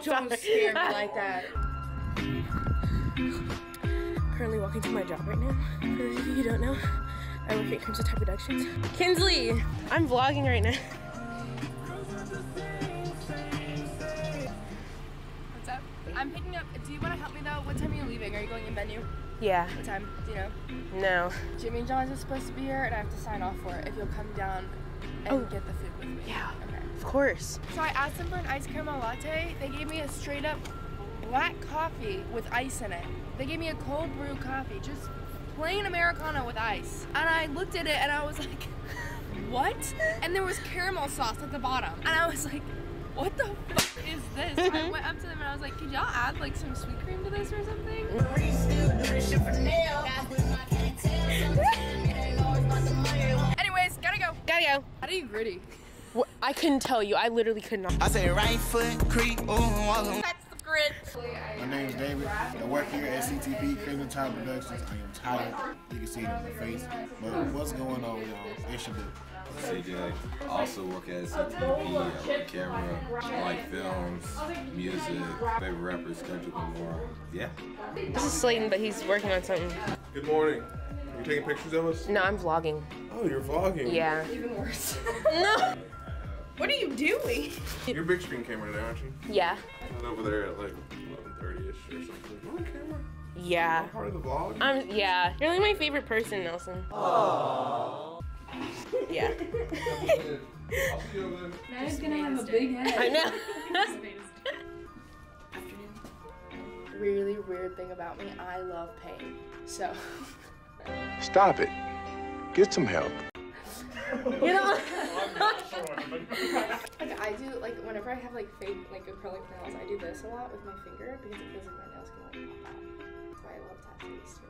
Don't scare me like that. Currently walking to my job right now. For those of you who don't know, I work at Crimson Tide Productions. Kinsley, I'm vlogging right now. What's up? I'm picking up. Do you want to help me though? What time are you leaving? Are you going in venue? Yeah, What time? Do you know? no. Jimmy John's is supposed to be here, and I have to sign off for it. If you'll come down and Oh. get the food with me. Yeah. Okay. Of course. So I asked them for an iced caramel latte. They gave me a straight up black coffee with ice in it. They gave me a cold brew coffee, just plain Americano with ice. And I looked at it and I was like, what? And there was caramel sauce at the bottom. And I was like, what the fuck is this? I went up to them and I was like, could y'all add like some sweet cream to this or something? Anyways, gotta go. Gotta go. How do you griddy? Wh- I couldn't tell you. I literally could not. I say right foot creep, ooh, That's the grit. My name is David. I work here at CTP Crimson Tide Productions. I am tired. You can see it in my face. But what's going on, y'all? It's your boy. CJ. I also work at CTV. I work camera, I like films, music, favorite rappers, Kendrick Lamar. Yeah. This is Slayton, but he's working on something. Good morning. Are You taking pictures of us? No, I'm vlogging. Oh, you're vlogging. Yeah. Even worse. No. What are you doing? You're big screen camera there, aren't you? Yeah. And over there at like 11:30ish or something. You on camera? Yeah. Part of the vlog? I'm. Yeah. You're like my favorite person, Nelson. Yeah. I'll see you over there. Now he's gonna have a big head. I know. Really weird thing about me, I love pain. So Stop it. Get some help. you know. Like I do like whenever I have like fake like acrylic nails, I do this a lot with my finger because it feels like my nails can like pop out. That's why I love tattoos too.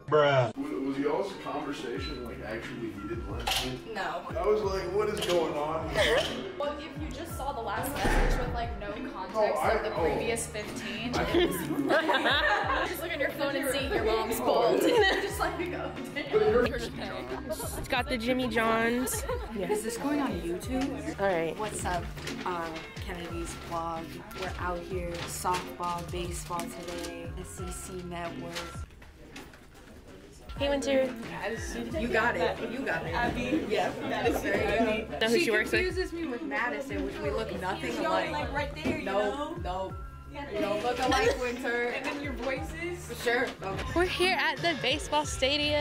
Was y'all's conversation like actually heated last night? No. I was like, what is going on? Well, if you just saw the last message with like no context Oh, I- of the oh. previous 15, it was just look on your phone and see your mom's cold. just like go. It's got the Jimmy Johns. Is this going on YouTube? All right. What's up, uh, Kennedy's vlog? We're out here, softball, baseball today, SEC Network. Hey, Winter. You got it. You got it. Abby. Yeah, that is very Know who she works with? confuses me with Madison, which we look nothing alike. Like right there, you no, no. You don't look alike, Winter. and then your voices. Sure. Okay. We're here at the baseball stadium.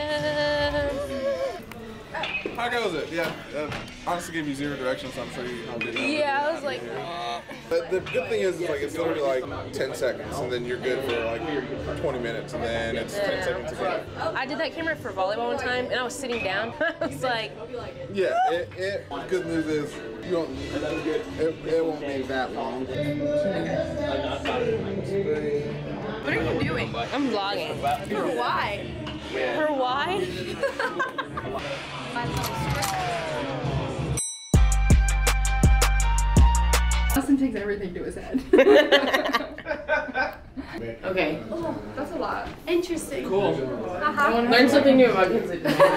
How goes it? Yeah. Uh, honestly, gave you zero directions, so I'm sure you didn't. Yeah, I was like, But the good thing is, is like it's literally like 10 seconds, and then you're good for like 20 minutes, and then it's 10 seconds again. I did that camera for volleyball one time, and I was sitting down. I was like, Yeah. It, it, good news is you don't. It, it won't be that long. What are you doing? I'm vlogging. For why? For why? Austin takes everything to his head. Okay. Oh, That's a lot. Interesting. Cool. Uh -huh. Learn something new about Kinsley.